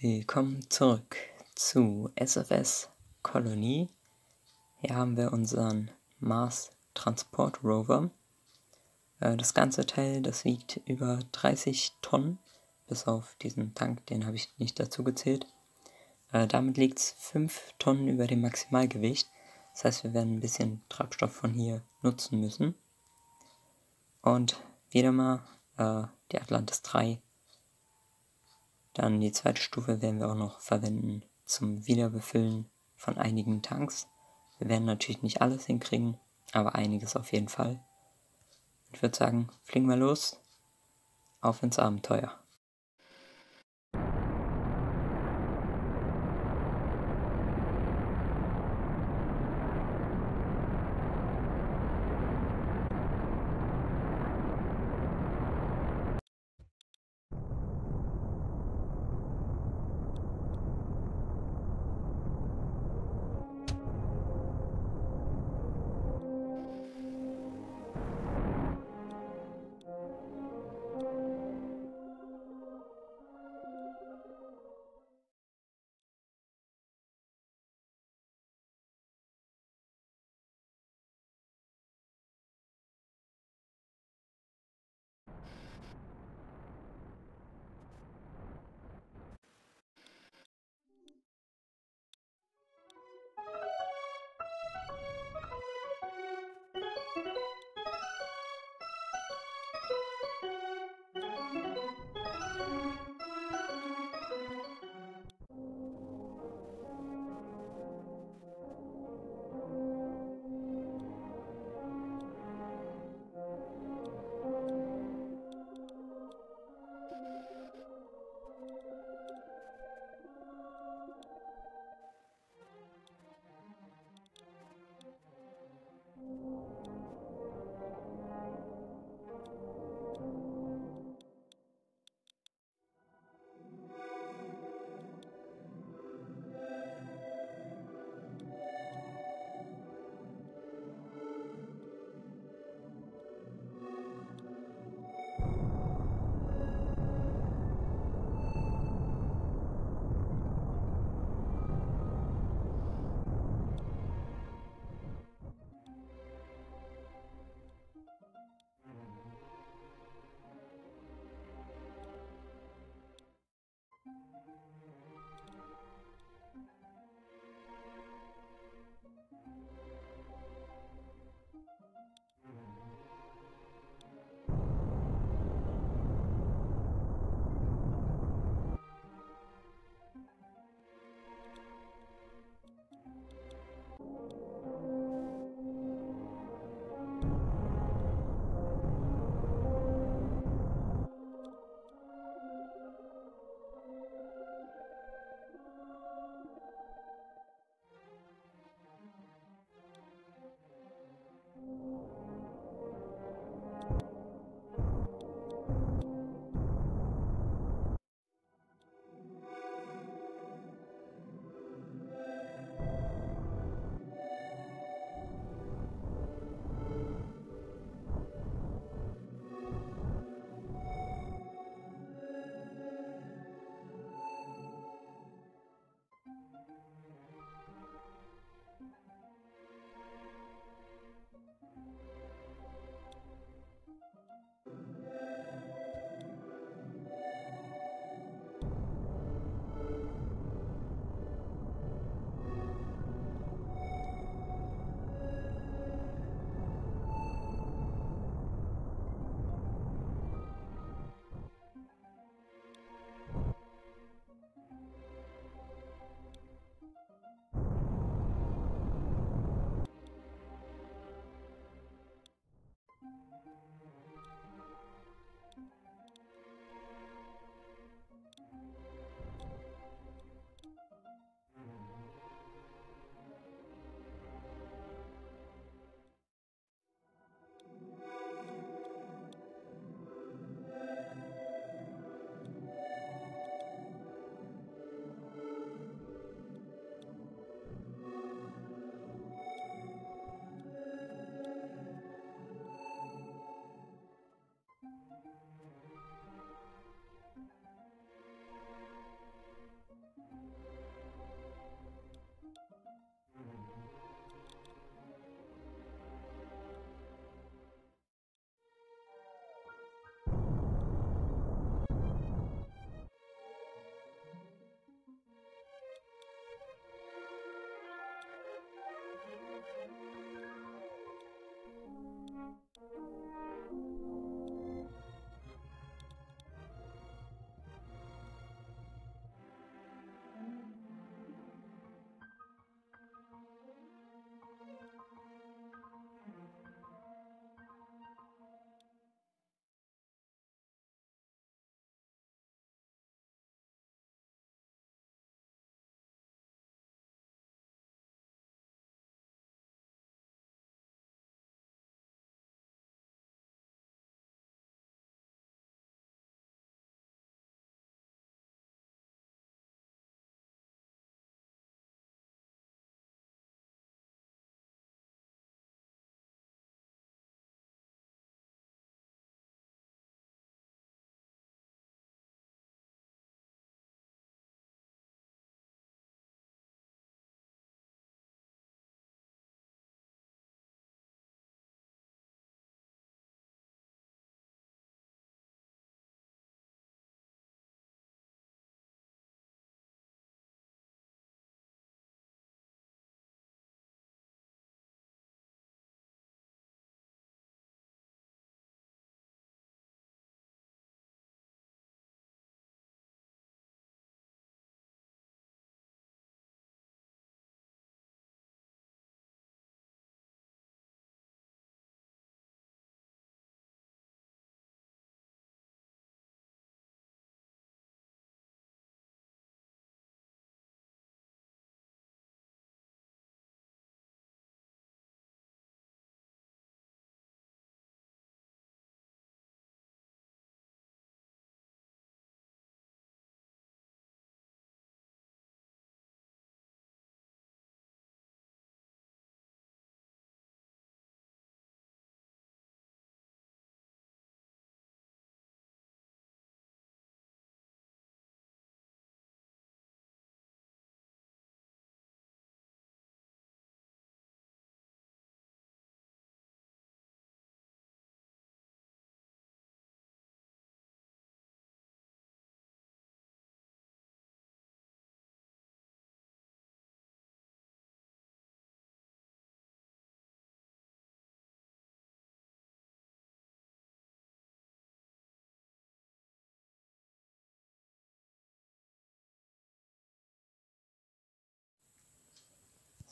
Willkommen zurück zu SFS Kolonie. Hier haben wir unseren Mars Transport Rover. Äh, das ganze Teil, das wiegt über 30 Tonnen, bis auf diesen Tank, den habe ich nicht dazu gezählt. Äh, damit liegt es 5 Tonnen über dem Maximalgewicht. Das heißt, wir werden ein bisschen Treibstoff von hier nutzen müssen. Und wieder mal äh, die Atlantis 3 dann die zweite Stufe werden wir auch noch verwenden zum Wiederbefüllen von einigen Tanks. Wir werden natürlich nicht alles hinkriegen, aber einiges auf jeden Fall. Ich würde sagen, fliegen wir los. Auf ins Abenteuer.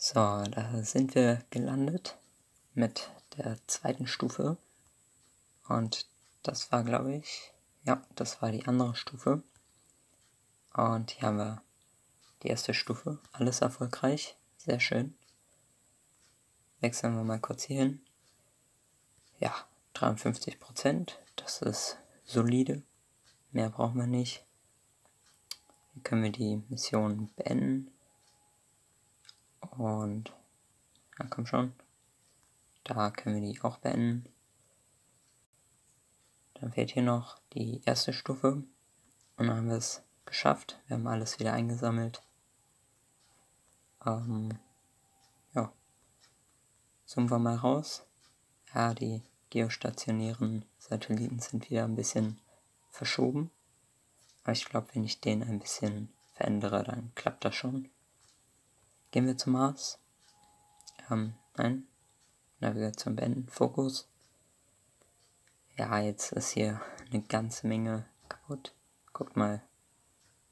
So, da sind wir gelandet mit der zweiten Stufe. Und das war, glaube ich, ja, das war die andere Stufe. Und hier haben wir die erste Stufe. Alles erfolgreich. Sehr schön. Wechseln wir mal kurz hier hin. Ja, 53% Das ist solide. Mehr brauchen wir nicht. Hier können wir die Mission beenden. Und, ja, komm schon. Da können wir die auch beenden. Dann fehlt hier noch die erste Stufe. Und dann haben wir es geschafft. Wir haben alles wieder eingesammelt. Ähm, ja. Zoomen wir mal raus. Ja, die geostationären Satelliten sind wieder ein bisschen verschoben. Aber ich glaube, wenn ich den ein bisschen verändere, dann klappt das schon. Gehen wir zum Mars. Ähm, nein. Navigation beenden. Fokus. Ja, jetzt ist hier eine ganze Menge kaputt. Guckt mal.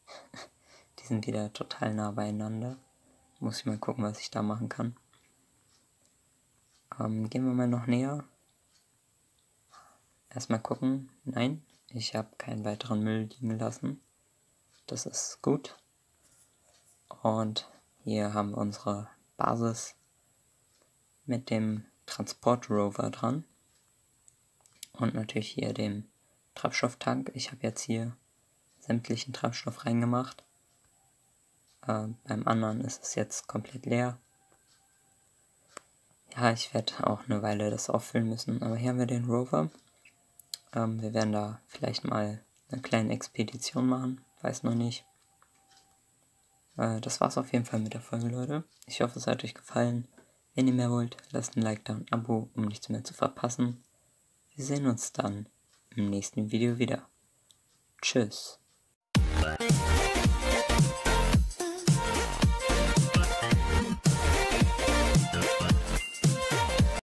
Die sind wieder total nah beieinander. Muss ich mal gucken, was ich da machen kann. Ähm, gehen wir mal noch näher. Erstmal gucken. Nein, ich habe keinen weiteren Müll liegen lassen. Das ist gut. Und hier haben wir unsere Basis mit dem Transportrover dran. Und natürlich hier dem Treibstofftank. Ich habe jetzt hier sämtlichen Treibstoff reingemacht. Äh, beim anderen ist es jetzt komplett leer. Ja, ich werde auch eine Weile das auffüllen müssen. Aber hier haben wir den Rover. Ähm, wir werden da vielleicht mal eine kleine Expedition machen. Weiß noch nicht. Äh, das war's auf jeden Fall mit der Folge, Leute. Ich hoffe, es hat euch gefallen. Wenn ihr mehr wollt, lasst ein Like da und ein Abo, um nichts mehr zu verpassen. Wir sehen uns dann im nächsten Video wieder. Tschüss.